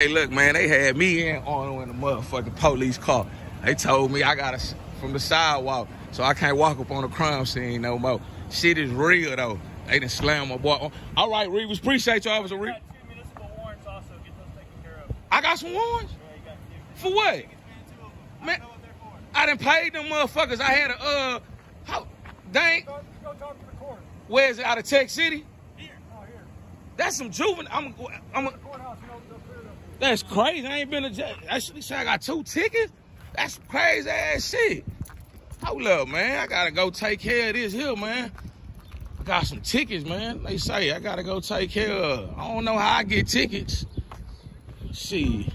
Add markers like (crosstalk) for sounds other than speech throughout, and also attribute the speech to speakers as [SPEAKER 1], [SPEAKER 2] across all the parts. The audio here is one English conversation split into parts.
[SPEAKER 1] Hey, look, man, they had me and Arnold in the motherfucking police car. They told me I gotta from the sidewalk, so I can't walk up on the crime scene no more. Shit is real though. They done slammed my boy. All right, Reeves, appreciate you, Officer Reeves. I got some warrants? For what? Man, I done paid them motherfuckers. I had a, uh, how, dang. Where is it? Out of Tech City? Here. That's some juvenile. I'm, I'm, a, that's crazy. I ain't been to jail. Actually, say I got two tickets. That's crazy ass shit. Hold up, man. I gotta go take care of this here, man. I got some tickets, man. They say I gotta go take care of. I don't know how I get tickets. Shit.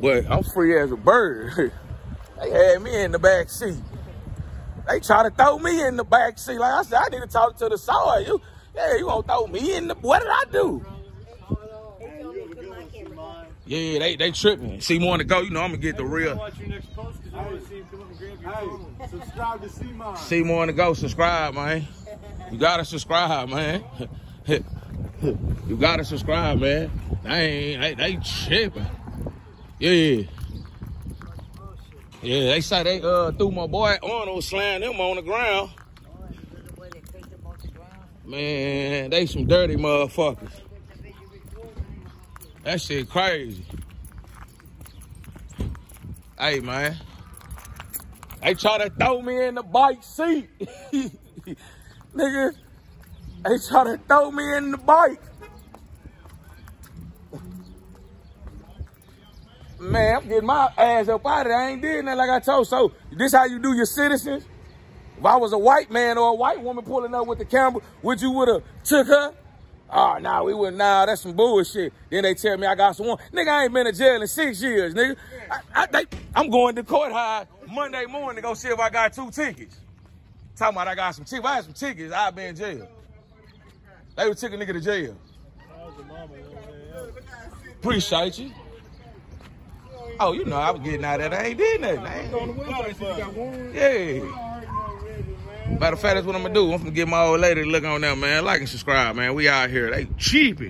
[SPEAKER 1] But I'm free as a bird. (laughs) they had me in the back seat. They try to throw me in the back seat. Like I said, I need to talk to the side. You, yeah, you gonna throw me in the? What did I do? Yeah, they they tripping. See more to go. You know I'm gonna get the real.
[SPEAKER 2] subscribe to see mine.
[SPEAKER 1] See more to go. Subscribe, man. You gotta subscribe, man. (laughs) you gotta subscribe, man. They ain't they, they tripping. Yeah. Yeah, they say they uh threw my boy Arnold slammed him on the ground. Man, they some dirty motherfuckers. That shit crazy. Hey man. They try to throw me in the bike seat. (laughs) Nigga, they try to throw me in the bike. Man, I'm getting my ass up out of there. I ain't did nothing like I told. So, this how you do your citizens? If I was a white man or a white woman pulling up with the camera, would you would have took her? Oh, nah, we wouldn't. Nah, that's some bullshit. Then they tell me I got some one. Nigga, I ain't been in jail in six years, nigga. I, I, am going to court high Monday morning to go see if I got two tickets. Talking about I got some tickets. I had some tickets, I'd be in jail. They would take a nigga to jail. Appreciate you. Oh, you know I was getting out of that. I ain't did nothing. I ain't... Yeah. Matter of fact, that's what I'm gonna do. I'm gonna get my old lady to look on there, man. Like and subscribe, man. We out here. They cheaping.